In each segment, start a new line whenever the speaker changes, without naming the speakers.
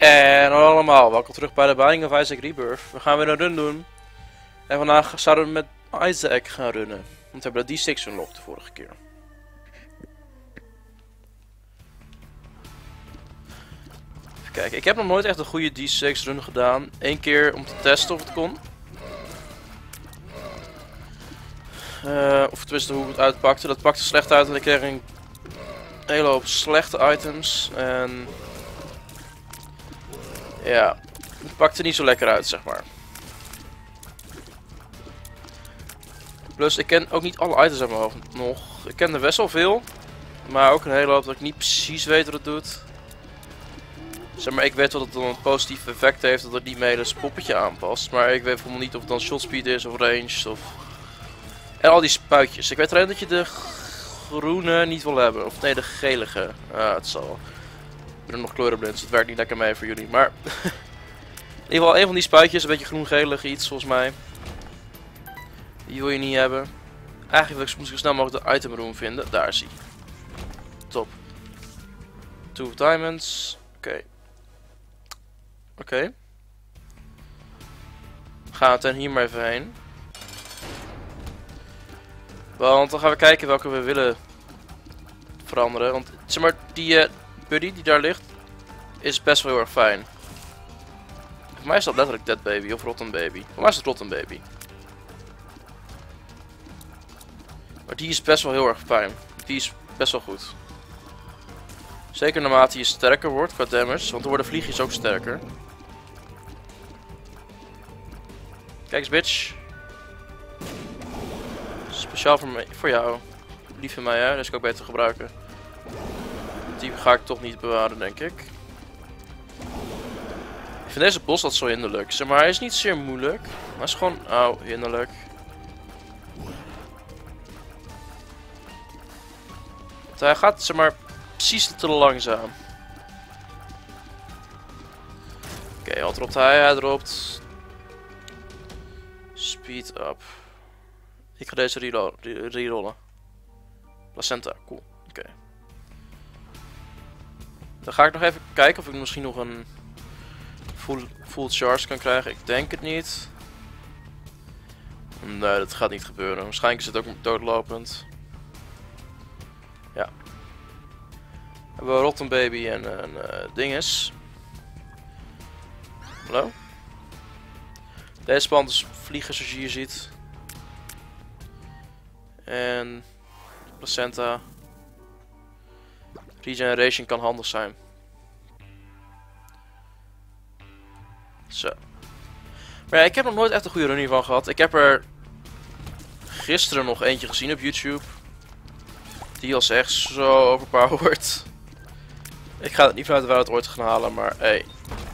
En allemaal, welkom terug bij de Binding of Isaac Rebirth. We gaan weer een run doen. En vandaag zouden we met Isaac gaan runnen. Want we hebben de D6 unlocked de vorige keer. Even kijken, ik heb nog nooit echt een goede D6 run gedaan. Eén keer om te testen of het kon. Uh, of tenminste hoe het uitpakte. Dat pakte slecht uit en ik kreeg een hele hoop slechte items. En ja, het pakte niet zo lekker uit, zeg maar. Plus, ik ken ook niet alle items uit mijn hoofd nog. Ik ken er best wel veel. Maar ook een hele hoop dat ik niet precies weet wat het doet. Zeg maar, ik weet wel dat het een positief effect heeft dat het niet mee het poppetje aanpast. Maar ik weet bijvoorbeeld niet of het dan shotspeed is of range of... En al die spuitjes. Ik weet alleen dat je de groene niet wil hebben. Of nee, de gelige. Ah, het zal er nog kleurenblind, dus het werkt niet lekker mee voor jullie. Maar in ieder geval een van die spuitjes, een beetje groen-gelig iets volgens mij. Die wil je niet hebben. Eigenlijk moet ik zo snel mogelijk de item room vinden. Daar zie Top. Two diamonds. Oké. Oké. Gaan we hier maar even heen. Want dan gaan we kijken welke we willen veranderen. Want zeg maar, die, uh, buddy die daar ligt, is best wel heel erg fijn. Voor mij is dat letterlijk Dead Baby of Rotten Baby. Voor mij is het Rotten Baby. Maar die is best wel heel erg fijn. Die is best wel goed. Zeker naarmate je sterker wordt qua damage, want dan worden vliegjes ook sterker. Kijk eens bitch. Speciaal voor, mij, voor jou. Lief van mij hè, dus ik ook beter gebruiken die ga ik toch niet bewaren, denk ik. Ik vind deze bos dat zo hinderlijk. Zeg maar, hij is niet zeer moeilijk. Maar hij is gewoon, oh, hinderlijk. Hij gaat, zeg maar, precies te langzaam. Oké, wat dropt hij? Hij dropt... Speed up. Ik ga deze rerollen. Placenta, cool. Dan ga ik nog even kijken of ik misschien nog een full, full charge kan krijgen. Ik denk het niet. Nee, dat gaat niet gebeuren. Waarschijnlijk is het ook doodlopend. Ja. We hebben Rotten Baby en een uh, dinges. Hallo? Deze band is vliegen zoals je hier ziet. En placenta. Regeneration kan handig zijn. Zo. Maar ja, ik heb nog nooit echt een goede run van gehad. Ik heb er gisteren nog eentje gezien op YouTube. Die was echt zo overpowered. Ik ga het niet vanuit waar het ooit gaan halen, maar hey,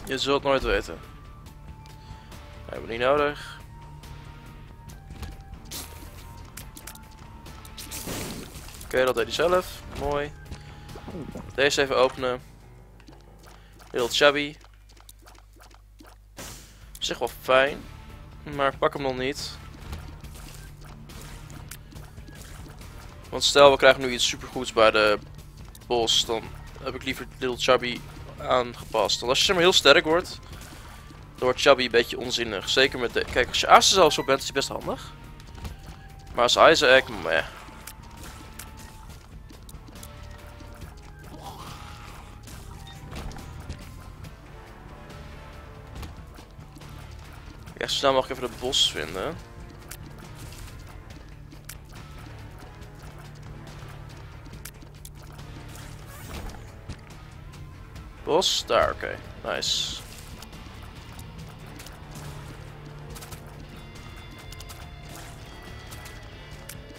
je zult nooit weten. Hebben we niet nodig. Oké, dat deed hij zelf. Mooi. Deze even openen. Heel chubby. Zeg wel fijn. Maar pak hem nog niet. Want stel we krijgen nu iets supergoeds bij de bos. Dan heb ik liever Little Chubby aangepast. Want als je zeg maar heel sterk wordt. Dan wordt Chubby een beetje onzinnig. Zeker met de... Kijk, als je Aas zelf zo bent is hij best handig. Maar als Isaac, meh. Snel mag ik even het bos vinden. Bos, daar, oké. Nice.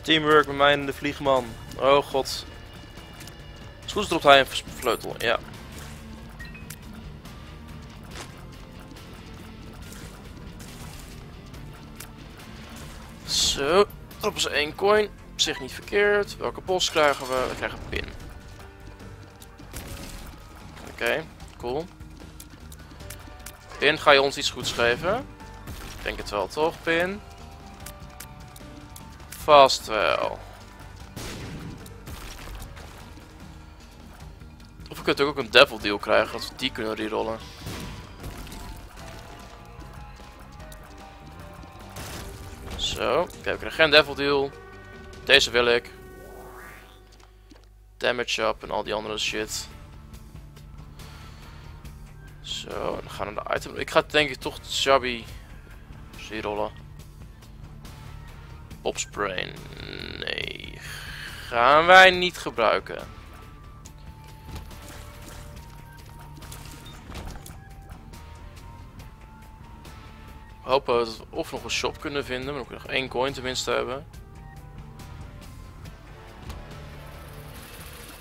Teamwork met mij en de vliegman. Oh god. Het goed hij een vleutel, ja. Zo, droppen ze één coin. Op zich niet verkeerd. Welke bos krijgen we? We krijgen pin. Oké, cool. Pin, ga je ons iets goeds geven? Ik denk het wel, toch, Pin? Vast wel. Of we kunnen ook een devil deal krijgen, dat we die kunnen rerollen. We krijgen geen devil deal. Deze wil ik. Damage up en al die andere shit. Zo, dan gaan we de item. Ik ga denk ik toch Shabby zie rollen. Nee. Gaan wij niet gebruiken. Dat we of nog een shop kunnen vinden, maar we nog één coin tenminste hebben.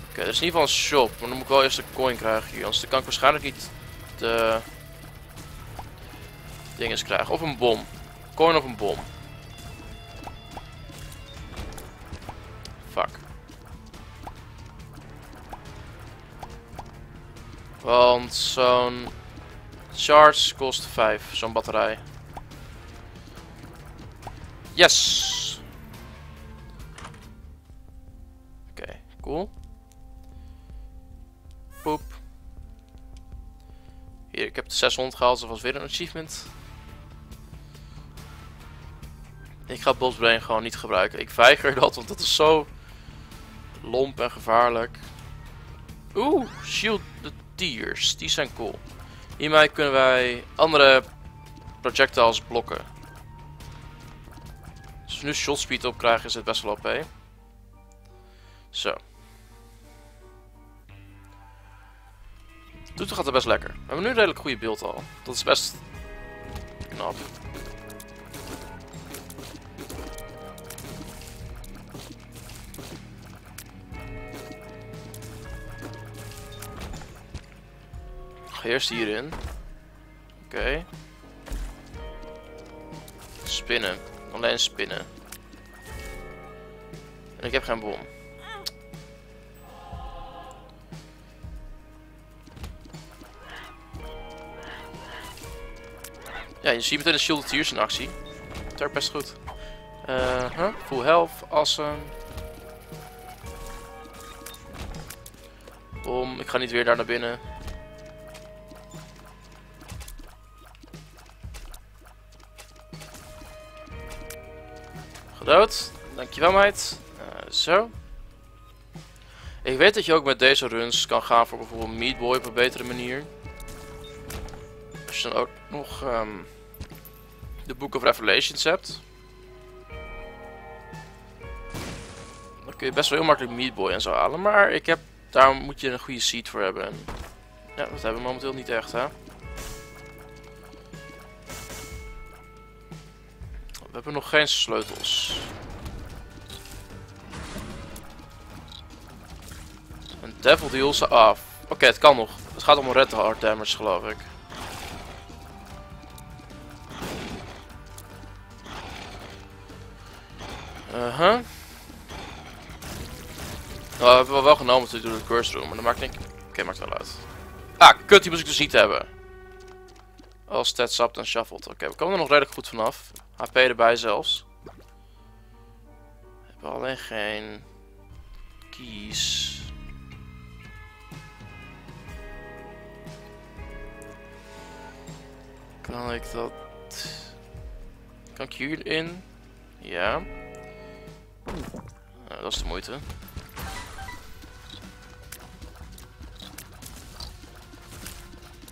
Oké, er is in ieder geval een shop, maar dan moet ik wel eerst een coin krijgen hier, anders kan ik waarschijnlijk niet de dinges krijgen. Of een bom. Coin of een bom. Fuck. Want zo'n charge kost 5, zo'n batterij. Yes! Oké, cool. Poep. Hier, ik heb de 600 gehaald, dat was weer een achievement. Ik ga Bosbrain gewoon niet gebruiken. Ik weiger dat, want dat is zo lomp en gevaarlijk. Oeh, shield the tears. Die zijn cool. Hiermee kunnen wij andere projectiles blokken. Als we nu shot speed op krijgen is het best wel OP. Zo. Doet gaat het best lekker. We hebben nu een redelijk goede beeld al. Dat is best knap. Eerst hierin. Oké. Spinnen. Alleen spinnen. En ik heb geen bom. Ja, je ziet meteen de Shield in actie. Dat werkt best goed. Uh huh. Full health, awesome. Bom, ik ga niet weer daar naar binnen. Gedood. Dankjewel meid. Uh, zo. Ik weet dat je ook met deze runs kan gaan voor bijvoorbeeld Meat Boy op een betere manier. Als je dan ook nog um, de Book of Revelations hebt. Dan kun je best wel heel makkelijk Meat Boy en zo halen. Maar ik heb, daar moet je een goede seed voor hebben. En ja, dat hebben we momenteel niet echt hè. Hebben nog geen sleutels. Een devil deal ze af. Oké, het kan nog. Het gaat om red hard damage geloof ik. Uh huh. Nou, we hebben we wel genomen te doen de curse room, maar dat maakt niet. Oké, maakt wel uit. Ah, kut, die moest ik dus niet hebben. Als stats up dan shuffled. Oké, we komen er nog redelijk goed vanaf. HP erbij zelfs. We hebben alleen geen keys. Kan ik dat... Kan ik hierin? Ja. Nou, dat is de moeite.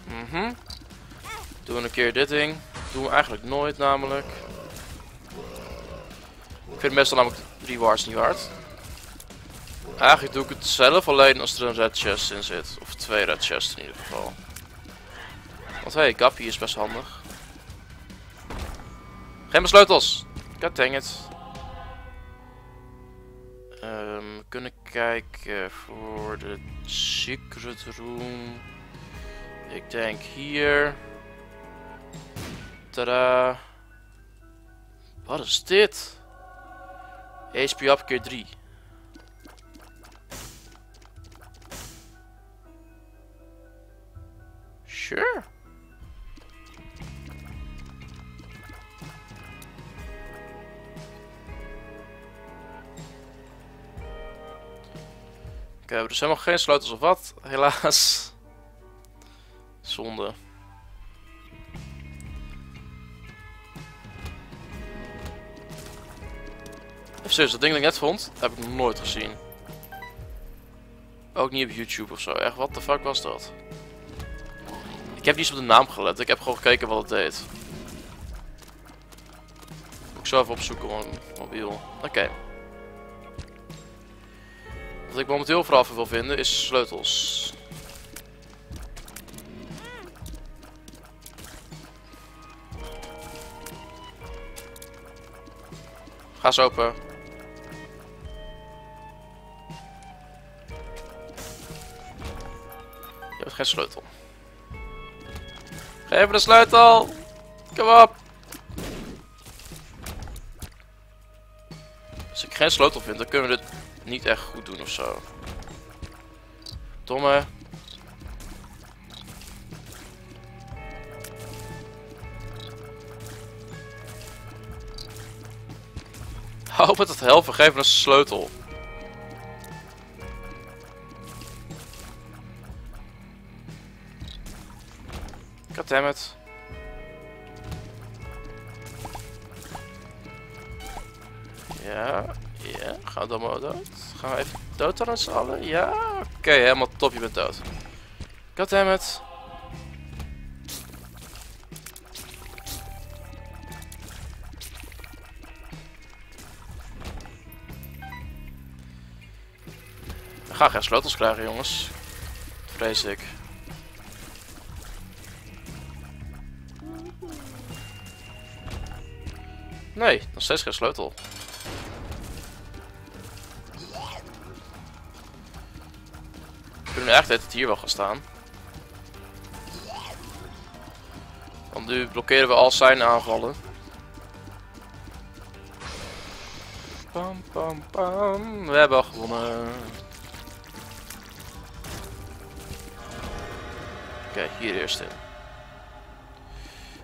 Mhm. Doen we een keer dit ding. Doen we eigenlijk nooit namelijk. Ik vind meestal namelijk rewards niet waard. Eigenlijk doe ik het zelf alleen als er een red chest in zit. Of twee red chests in ieder geval. Want hey, is best handig. Geen meer sleutels! God dang it. Um, we kunnen kijken voor de secret room. Ik denk hier. Tada. Wat is dit? HP up keer 3. Sure. Oké, we hebben dus helemaal geen sleutels of wat, helaas. Zonde. Serieus, dat ding dat ik net vond, heb ik nog nooit gezien. Ook niet op YouTube of zo. Echt, wat de fuck was dat? Ik heb niet eens op de naam gelet. Ik heb gewoon gekeken wat het deed. Moet ik zo even opzoeken op mobiel. Oké. Wat ik momenteel vooral even wil vinden is sleutels. Ga eens open. Geen sleutel. Geef me de sleutel! Kom op! Als ik geen sleutel vind, dan kunnen we dit niet echt goed doen ofzo. Domme. Hou met het helpen, geef me een sleutel. Goddammit. Ja, ja, gaan we dan maar dood. Gaan we even dood aan ons allen? Ja, oké, helemaal top, je bent dood. Goddammit. We gaan geen sleutels krijgen, jongens. Vrees ik. Nee, nog steeds geen sleutel. We kunnen echt het hier wel gaan staan. Want nu blokkeren we al zijn aanvallen. Pam pam pam. We hebben al gewonnen. Oké, hier eerst in.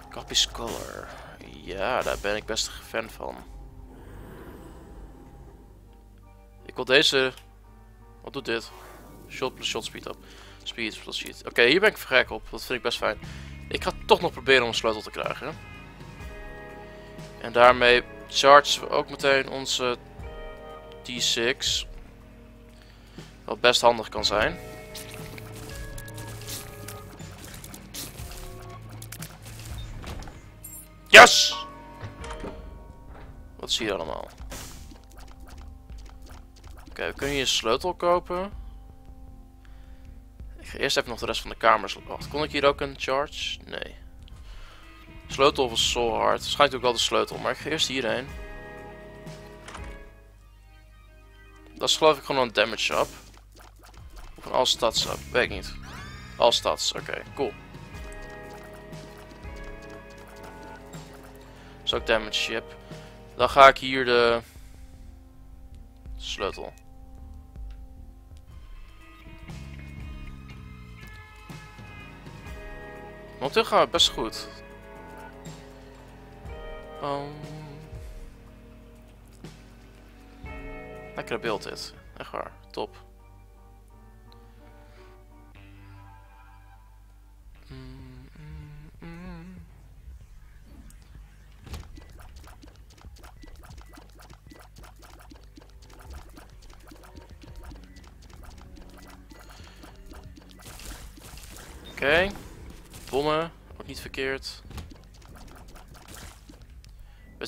Copy Scholar. Ja, daar ben ik best een fan van. Ik wil deze... Wat doet dit? Shot plus shot speed up. Speed plus speed. Oké, hier ben ik vergek op. Dat vind ik best fijn. Ik ga toch nog proberen om een sleutel te krijgen. En daarmee chargen we ook meteen onze T6. Wat best handig kan zijn. Yes! Je allemaal? Oké, we kunnen hier een sleutel kopen. Ik ga eerst even nog de rest van de kamers wachten. Kon ik hier ook een charge? Nee. Sleutel was zo hard. Waarschijnlijk ook wel de sleutel, maar ik ga eerst hierheen. Dat is geloof ik gewoon een damage shop. Of een all stats up, weet ik niet. All stats, oké, cool. is ook damage ship. Dan ga ik hier de sleutel. Momenteel gaan we best goed. Um... Lekkere beeld dit. Echt waar. Top.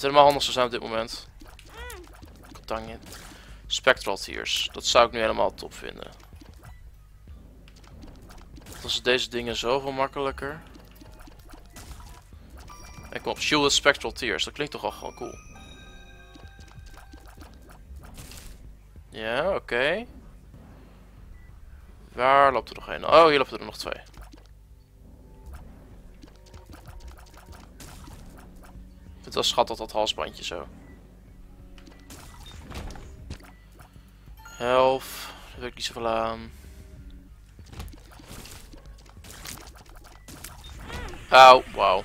Helemaal handig zou zijn op dit moment. Katanje. Spectral tiers. Dat zou ik nu helemaal top vinden. Dan is deze dingen zoveel makkelijker. En kom op, Shielded Spectral Tears. Dat klinkt toch al gewoon cool. Ja, oké. Waar loopt er nog een? Oh, hier lopen er nog twee. Het wel schattig dat halsbandje zo. Helf. Daar wil ik niet zoveel aan. Auw, wauw.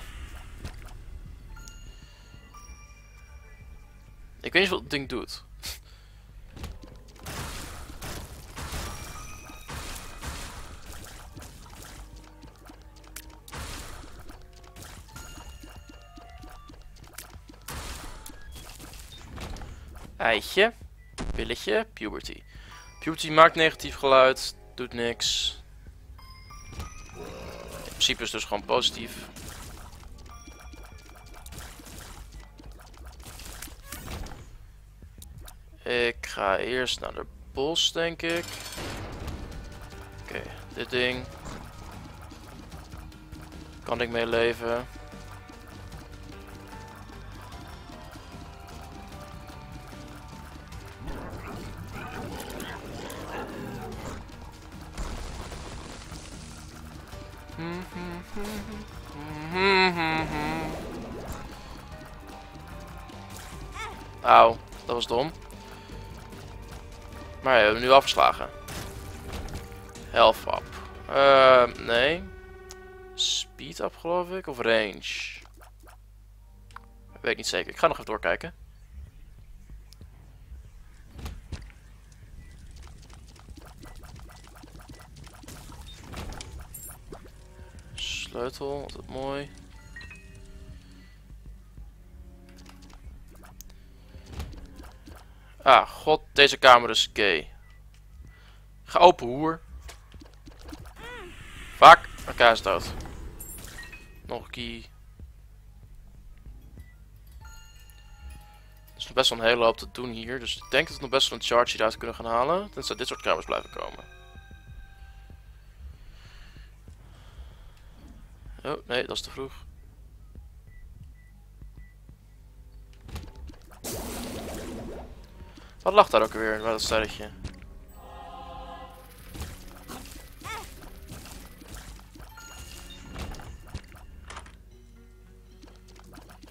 Ik weet niet wat het ding doet. Eitje. Pilletje. Puberty. Puberty maakt negatief geluid. Doet niks. In principe is dus gewoon positief. Ik ga eerst naar de bos, denk ik. Oké, dit ding. Kan ik mee leven? Auw, dat was dom. Maar we hebben nu afgeslagen. Health up. Uh, nee. Speed up geloof ik, of range? Weet niet zeker. Ik ga nog even doorkijken. Altijd mooi. Ah, god, deze kamer is gay. Ga open, hoer. Fuck, elkaar is dood. Nog een key. Er is nog best wel een hele hoop te doen hier. Dus ik denk dat we nog best wel een charge hieruit kunnen gaan halen. Tenzij dit soort kamers blijven komen. Oh, nee, dat is te vroeg. Wat lag daar ook weer bij dat sterretje?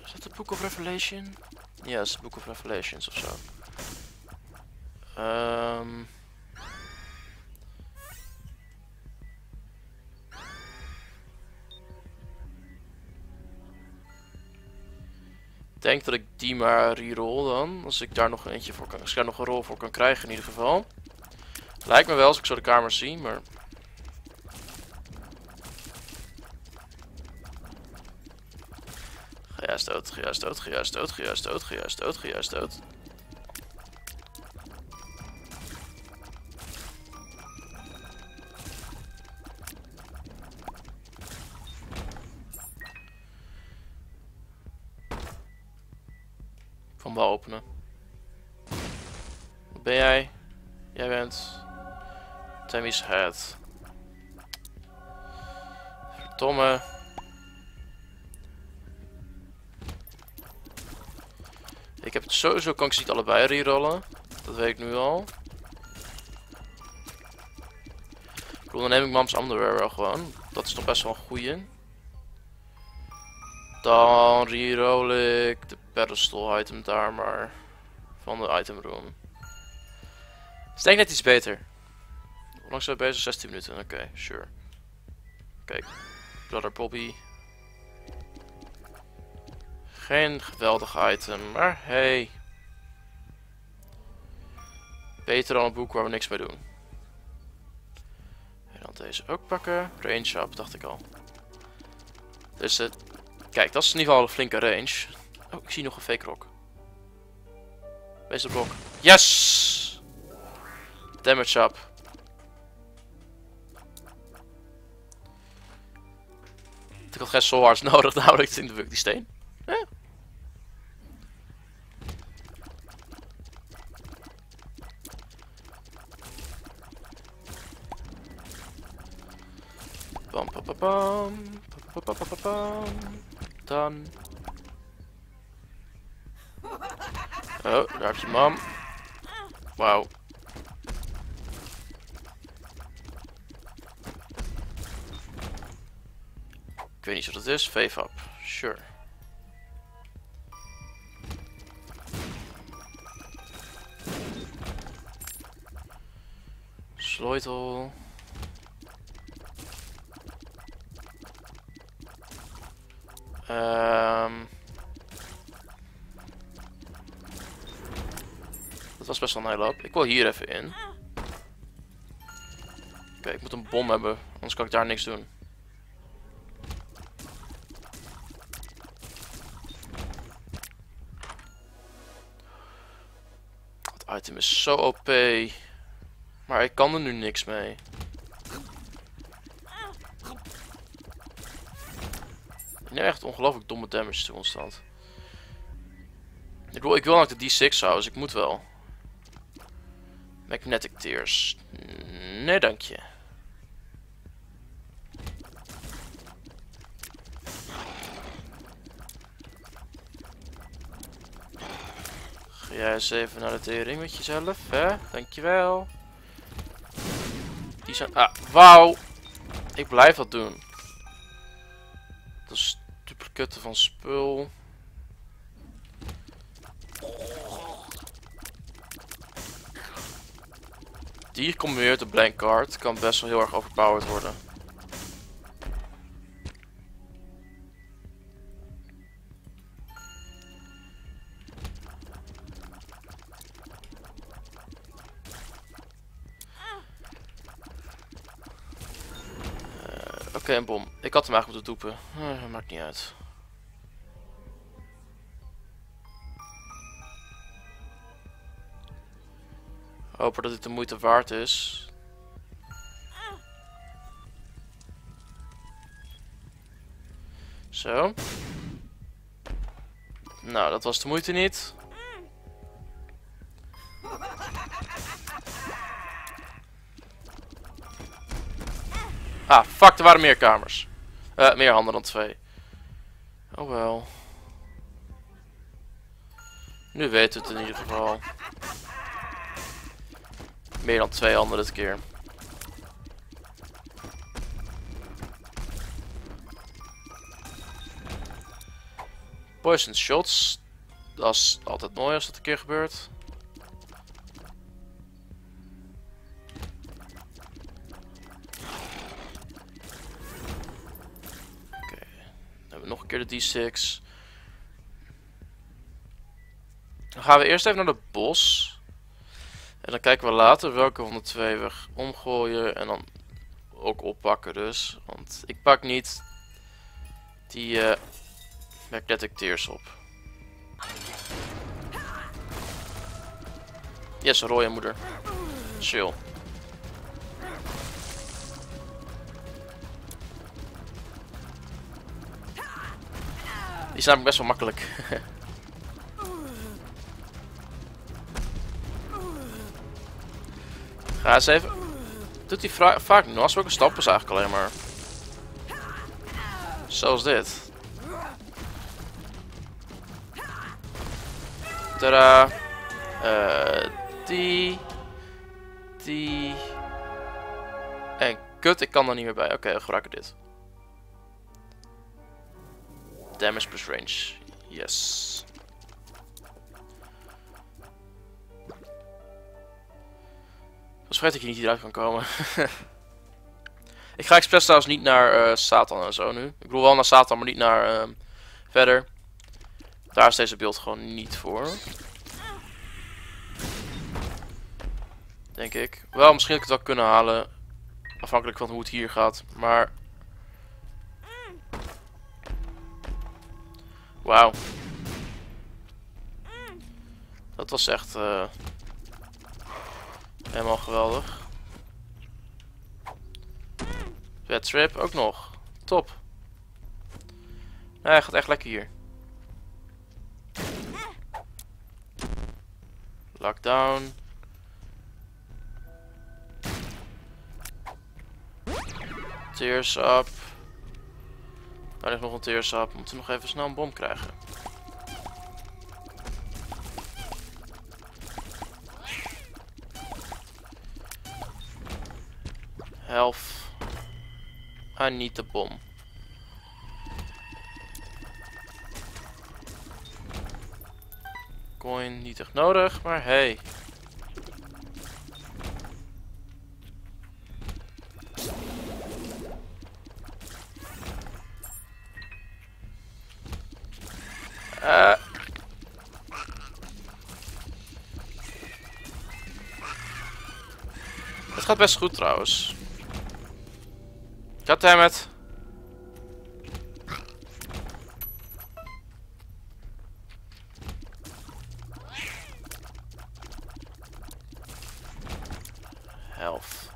Is dat de Book of Revelation? Ja, het Book of Revelations of zo. Ehm... denk dat ik die maar reroll dan. Als ik daar nog eentje voor kan. Ik daar nog een rol voor kan krijgen in ieder geval. Lijkt me wel als ik zo de kamers zie, maar... Ga juist dood, ga juist dood, ga juist dood, ga juist dood, ga juist dood, ga juist dood. Van wel openen. Wat ben jij? Jij bent... Tammy's head. Verdomme. Ik heb het sowieso, kan ik niet allebei rerollen. Dat weet ik nu al. Dan neem ik Mams Underwear wel gewoon. Dat is toch best wel een goeie. Dan reroll ik de pedestal item daar maar. Van de item room. Is denk net iets beter. Hoe lang zijn we bezig? 16 minuten. Oké, sure. Kijk. Brother Bobby. Geen geweldig item, maar hey. Beter dan een boek waar we niks mee doen. En dan deze ook pakken. Range up, dacht ik al. Dus het... Kijk, dat is in ieder geval een flinke range. Oh, ik zie nog een fake rock. Wees de blok. Yes! Damage up. Ik had geen soul hearts nodig, namelijk in de die steen. Ja. Bam, bam, bam, bam. Bam, bam, bam, bam. Dan. Heb je mam. Wauw. Ik weet niet wat het is. VFAP. Sure. Sleutel. Ehm was best wel een hele hoop. Ik wil hier even in. Oké, ik moet een bom hebben, anders kan ik daar niks doen. Item is zo OP. Maar ik kan er nu niks mee. Neem echt ongelooflijk domme damage toe ontstand. Ik wil, ik wil de D6 houden, dus ik moet wel. Magnetic Tears. Nee, dank je. Ga jij eens even naar de tering met jezelf, hè? Dankjewel. Die zijn... Ah, wauw! Ik blijf dat doen. Dat is duplicaten van spul. Die gecombineerd de blank card kan best wel heel erg overpowered worden. Uh, Oké, een bom. Ik had hem eigenlijk moeten doepen. Uh, maakt niet uit. Hopen dat dit de moeite waard is. Zo. Nou, dat was de moeite niet. Ah, fuck, er waren meer kamers. Uh, meer handen dan twee. Oh wel. Nu weten we het in ieder geval. Meer dan twee dit keer. Poison shots. Dat is altijd mooi als dat een keer gebeurt. Oké. Dan hebben we nog een keer de D6. Dan gaan we eerst even naar de bos. En dan kijken we later welke van de twee we omgooien en dan ook oppakken dus. Want ik pak niet die uh, magnetic tears op. Yes, rode moeder. Chill. Die zijn best wel makkelijk. Ga eens even. Doet hij vaak welke stappen is eigenlijk alleen maar. Zoals dit. Tada. Uh, die. Die. En kut, ik kan er niet meer bij. Oké, we gebruiken dit. Damage plus range. Yes. Dat is dat je niet hieruit kan komen. ik ga expres trouwens niet naar uh, Satan en zo nu. Ik bedoel wel naar Satan, maar niet naar uh, verder. Daar is deze beeld gewoon niet voor. Denk ik. Wel, misschien had ik het wel kunnen halen. Afhankelijk van hoe het hier gaat. Maar... Wauw. Dat was echt... Uh... Helemaal geweldig. Red trip ook nog. Top. Nee, hij gaat echt lekker hier. Lockdown. Tears up. Daar ligt nog een tears up. We moeten nog even snel een bom krijgen. Health. I need the bomb. Coin niet echt nodig, maar hey. Uh. Het gaat best goed trouwens. Goddammit. Health.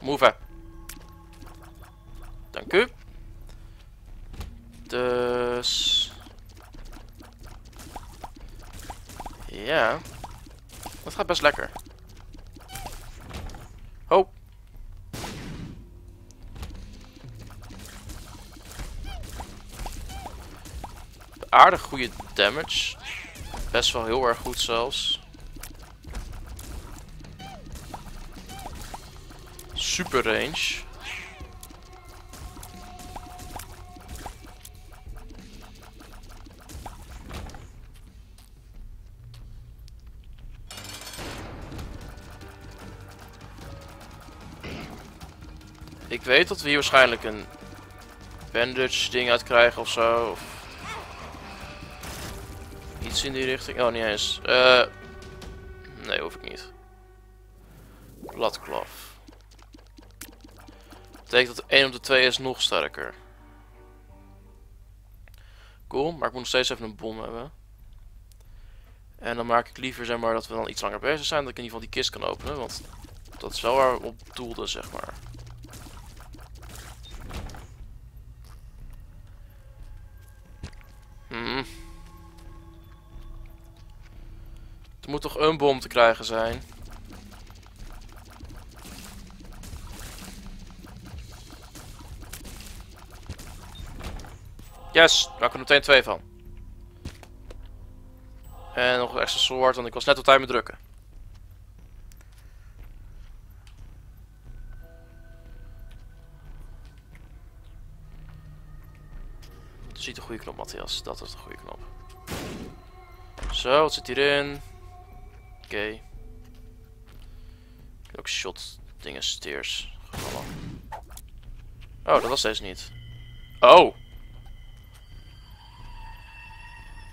Move up. Dank u. Dus... Ja. Dat gaat best lekker. Aardig goede damage. Best wel heel erg goed zelfs. Super range. Ik weet dat we hier waarschijnlijk een bandage ding uit krijgen of zo. Of in die richting. Oh, niet eens. Uh, nee, hoef ik niet. Bladklaf. Betekent dat 1 op de 2 is nog sterker. Cool, maar ik moet nog steeds even een bom hebben. En dan maak ik liever zeg maar dat we dan iets langer bezig zijn. Dat ik in ieder geval die kist kan openen. Want dat is wel waar we op doelde zeg maar. Te krijgen zijn. Yes, daar kunnen er meteen twee van. En nog een extra soort, want ik was net op tijd met drukken. Dat is niet de goede knop, Matthias. Dat is de goede knop. Zo, wat zit hierin? Oké. Okay. Ook shot dingen steers. Oh, dat was deze niet. Oh!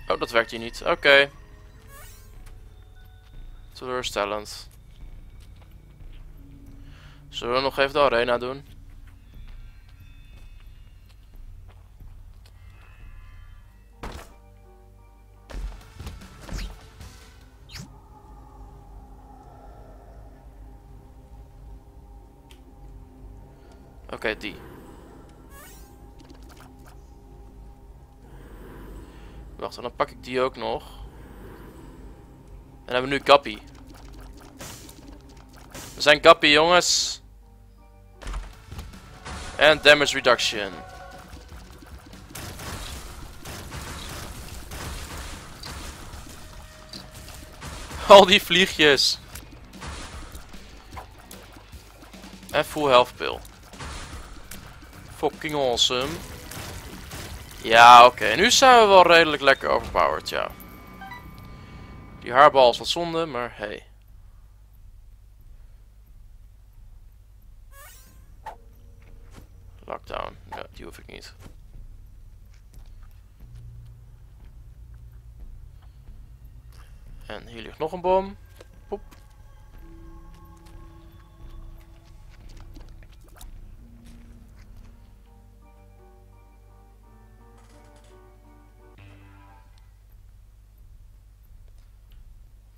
Oh, dat werkt hier niet. Oké. Okay. Teleurstellend. Zullen we nog even de arena doen? Oké, die. Wacht, dan pak ik die ook nog. En hebben we nu Gappy. We zijn Gappy, jongens. En damage reduction. Al die vliegjes. En full health pill. Fucking awesome. Ja, oké. Nu zijn we wel redelijk lekker overpowered, ja. Die haarbal is wat zonde, maar hey. Lockdown. Ja, die hoef ik niet. En hier ligt nog een bom. Poep.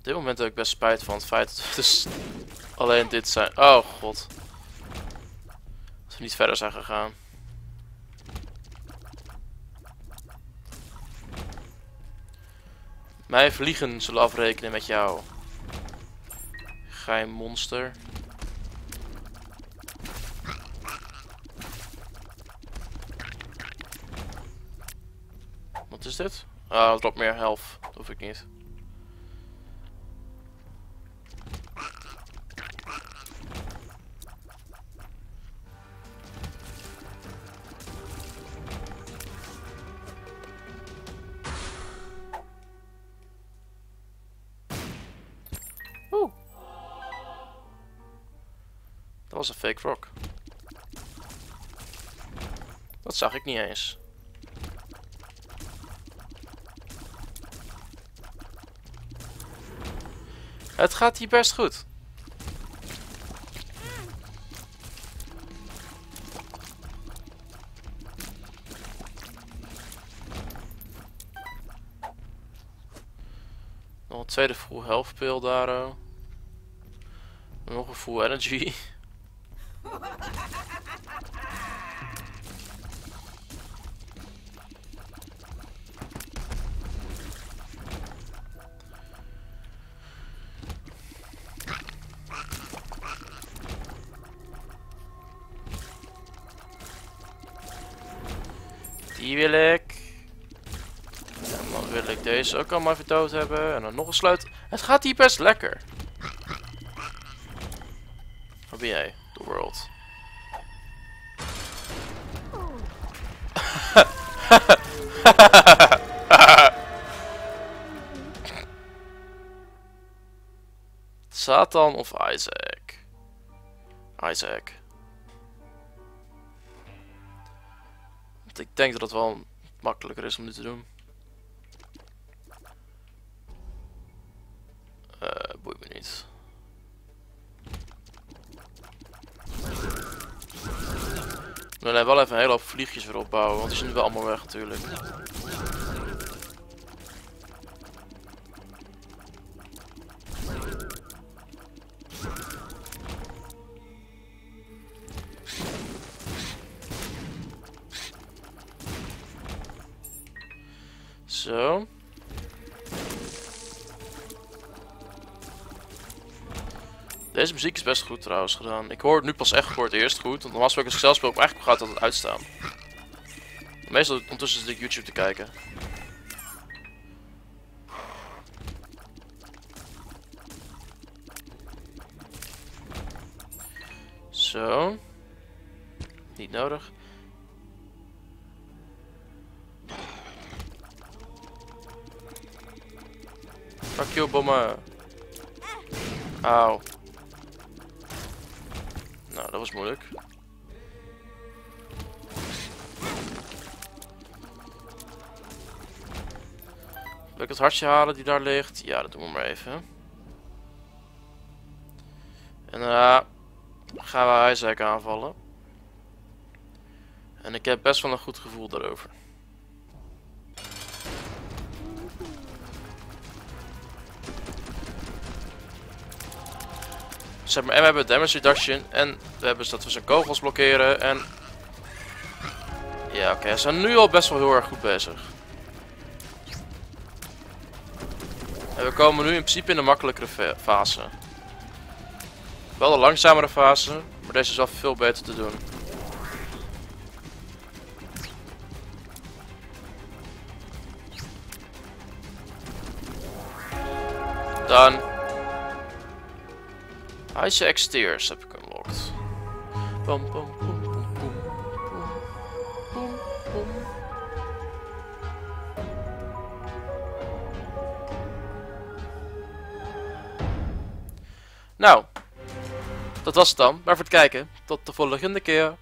Dit moment heb ik best spijt van het feit dat we dus alleen dit zijn. Oh god. Als we niet verder zijn gegaan. Mijn vliegen zullen afrekenen met jou. Geheim monster. Wat is dit? Ah, drop meer health. Dat hoef ik niet. Was een fake rock. Dat zag ik niet eens. Het gaat hier best goed. Nog een tweede full health pill daar. Nog een full energy. Die wil ik. En dan wil ik deze ook allemaal even dood hebben. En dan nog een sleutel. Het gaat hier best lekker. Waar ben jij? The world. Satan of Isaac? Isaac. Denk dat het wel makkelijker is om dit te doen. Eh, boeit me niet. We willen wel even een hele hoop vliegjes weer opbouwen, want die zijn wel allemaal weg natuurlijk. Zo. Deze muziek is best goed trouwens gedaan. Ik hoor het nu pas echt voor het eerst goed. Want normaal als ik zelf speel, eigenlijk gaat het uitstaan. Meestal ondertussen zit ik YouTube te kijken. Zo. Niet nodig. You, bommen. Auw. Nou, dat was moeilijk. Wil ik het hartje halen die daar ligt? Ja, dat doen we maar even. En daarna gaan we Isaac aanvallen. En ik heb best wel een goed gevoel daarover. Zeg maar, en we hebben damage reduction en we hebben dat we zijn kogels blokkeren en... Ja, oké, ze zijn nu al best wel heel erg goed bezig. En we komen nu in principe in de makkelijkere fase. Wel de langzamere fase, maar deze is wel veel beter te doen. Dan. Isaac Steers heb ik unlocked. Bum. Nou, dat was het dan. Maar voor het kijken. Tot de volgende keer.